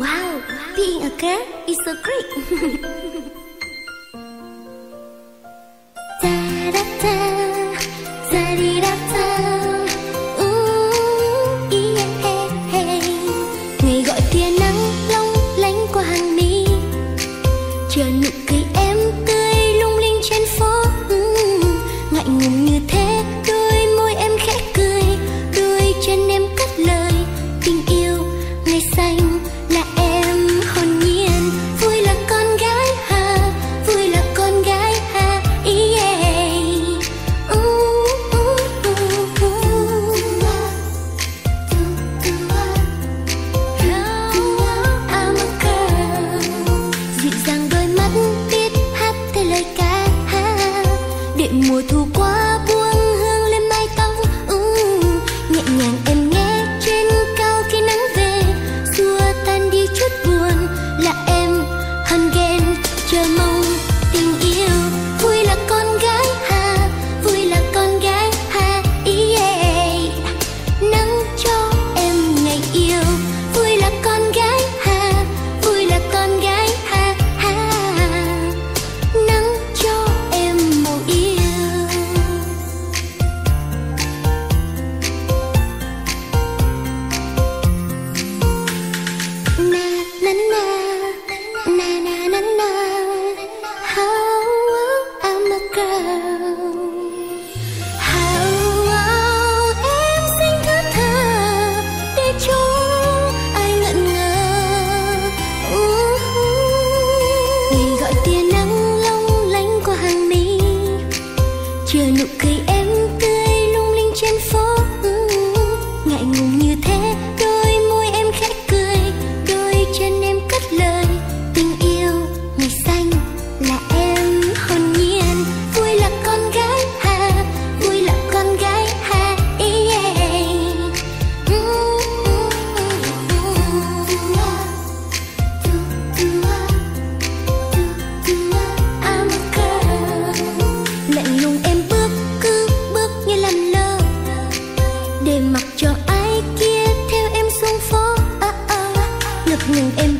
Wow, being a girl is so great. da da da, điện mùa thu qua ngày gọi tia nắng long lánh qua hàng mi. Chiều nụ cười em tươi lung linh trên phố. một mình